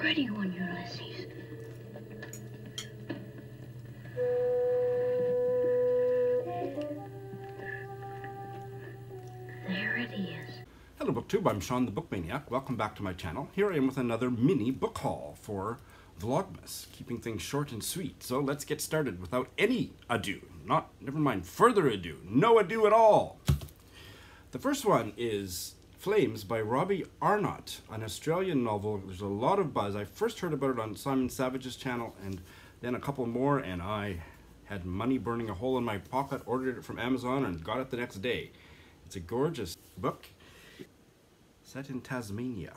pretty one, Ulysses. There it is. Hello BookTube, I'm Shawn the Bookmaniac. Welcome back to my channel. Here I am with another mini book haul for Vlogmas, keeping things short and sweet. So let's get started without any ado. Not, never mind, further ado. No ado at all. The first one is Flames by Robbie Arnott, an Australian novel. There's a lot of buzz. I first heard about it on Simon Savidge's channel and then a couple more and I had money burning a hole in my pocket, ordered it from Amazon and got it the next day. It's a gorgeous book set in Tasmania.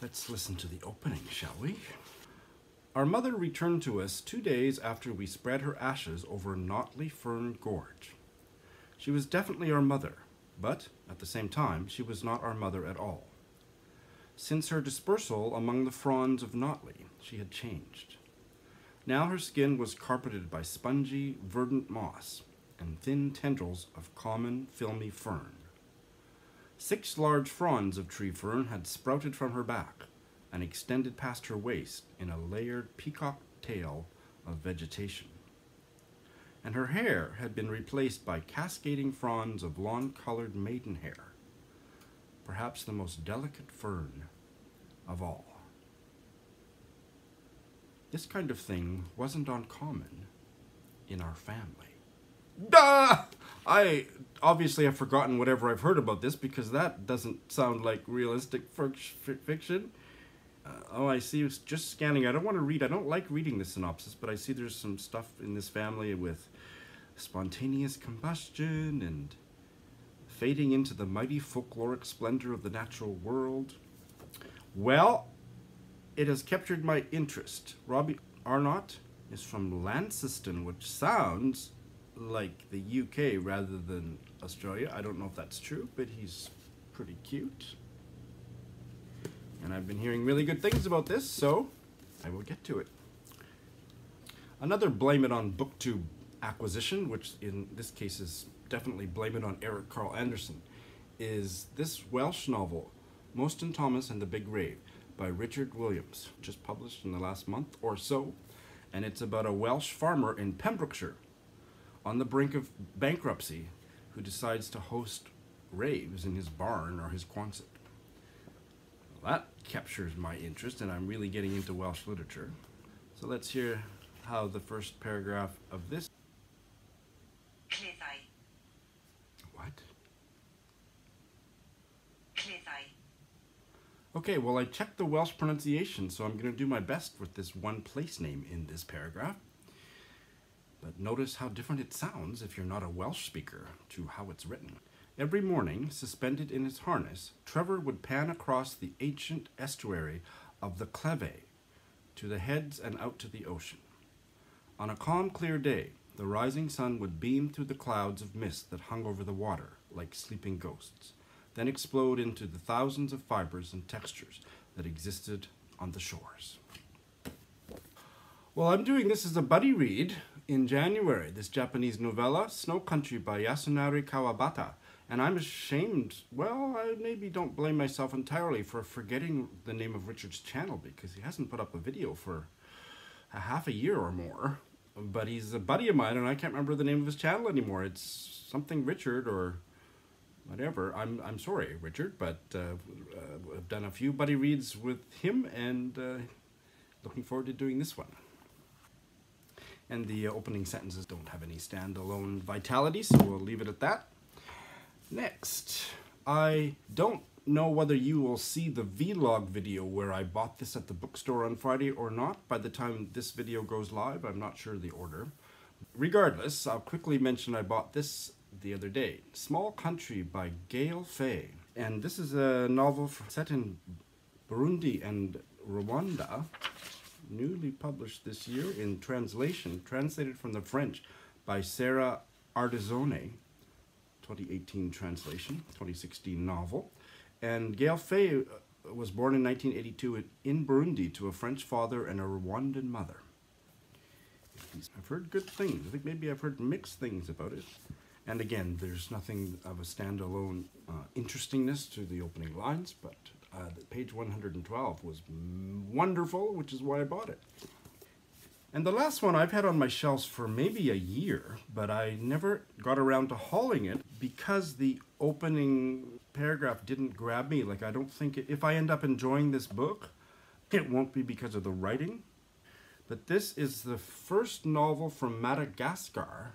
Let's listen to the opening, shall we? Our mother returned to us two days after we spread her ashes over Notley Fern Gorge. She was definitely our mother, but at the same time, she was not our mother at all. Since her dispersal among the fronds of Notley, she had changed. Now her skin was carpeted by spongy, verdant moss and thin tendrils of common, filmy fern. Six large fronds of tree fern had sprouted from her back and extended past her waist in a layered peacock tail of vegetation and her hair had been replaced by cascading fronds of lawn-colored maidenhair, perhaps the most delicate fern of all. This kind of thing wasn't uncommon in our family. Duh! I obviously have forgotten whatever I've heard about this because that doesn't sound like realistic fiction. Uh, oh, I see. It's Just scanning. I don't want to read. I don't like reading the synopsis, but I see there's some stuff in this family with spontaneous combustion and fading into the mighty folkloric splendor of the natural world. Well, it has captured my interest. Robbie Arnott is from Launceston, which sounds like the UK rather than Australia. I don't know if that's true, but he's pretty cute. And I've been hearing really good things about this, so I will get to it. Another Blame It on BookTube acquisition, which in this case is definitely Blame It on Eric Karl Anderson, is this Welsh novel, Mostyn Thomas and the Big Rave, by Richard Williams, just published in the last month or so. And it's about a Welsh farmer in Pembrokeshire on the brink of bankruptcy who decides to host raves in his barn or his Quonset. That captures my interest, and I'm really getting into Welsh literature. So let's hear how the first paragraph of this. Cleddau. What? Cleddau. Okay, well, I checked the Welsh pronunciation, so I'm going to do my best with this one place name in this paragraph. But notice how different it sounds if you're not a Welsh speaker to how it's written. Every morning, suspended in his harness, Trevor would pan across the ancient estuary of the Cleddau to the heads and out to the ocean. On a calm, clear day, the rising sun would beam through the clouds of mist that hung over the water like sleeping ghosts, then explode into the thousands of fibers and textures that existed on the shores. Well, I'm doing this as a buddy read in January, this Japanese novella, Snow Country by Yasunari Kawabata. And I'm ashamed, well, I maybe don't blame myself entirely for forgetting the name of Richard's channel because he hasn't put up a video for a half a year or more but he's a buddy of mine, and I can't remember the name of his channel anymore. It's something Richard or whatever. I'm I'm sorry, Richard, but uh, uh, I've done a few buddy reads with him, and uh, looking forward to doing this one. And the opening sentences don't have any standalone vitality, so we'll leave it at that. Next, I don't know whether you will see the vlog video where I bought this at the bookstore on Friday or not. By the time this video goes live, I'm not sure the order. Regardless, I'll quickly mention I bought this the other day. Small Country by Gaël Faye. And this is a novel set in Burundi and Rwanda, newly published this year in translation, translated from the French by Sarah Ardizzone, 2018 translation, 2016 novel. And Gaël Faye uh, was born in 1982 in Burundi to a French father and a Rwandan mother. I've heard good things. I think maybe I've heard mixed things about it. And again, there's nothing of a standalone uh, interestingness to the opening lines, but uh, page 112 was wonderful, which is why I bought it. And the last one I've had on my shelves for maybe a year, but I never got around to hauling it because the opening paragraph didn't grab me. Like, I don't think it, if I end up enjoying this book, it won't be because of the writing. But this is the first novel from Madagascar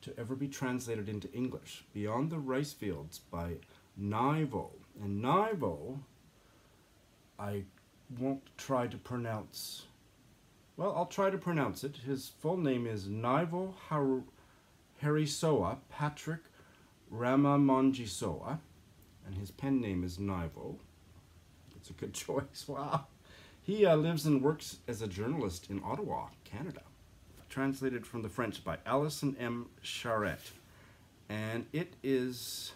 to ever be translated into English, Beyond the Rice Fields by Naivo. And Naivo, I won't try to pronounce well, I'll try to pronounce it. His full name is Naivo Haru- Harisoa Patrick Ramamonjisoa, and his pen name is Naivo. It's a good choice. Wow. He uh, lives and works as a journalist in Ottawa, Canada. Translated from the French by Allison M. Charette. And it is.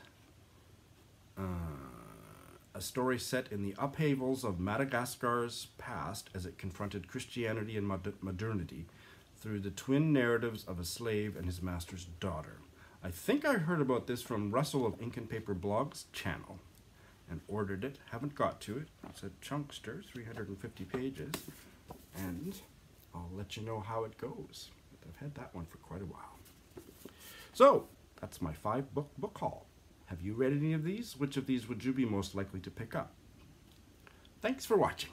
A story set in the upheavals of Madagascar's past as it confronted Christianity and mod- modernity through the twin narratives of a slave and his master's daughter. I think I heard about this from Russell of Ink and Paper Blog's channel and ordered it. Haven't got to it. It's a chunkster, 350 pages, and I'll let you know how it goes. I've had that one for quite a while. So, that's my five book book haul. Have you read any of these? Which of these would you be most likely to pick up? Thanks for watching.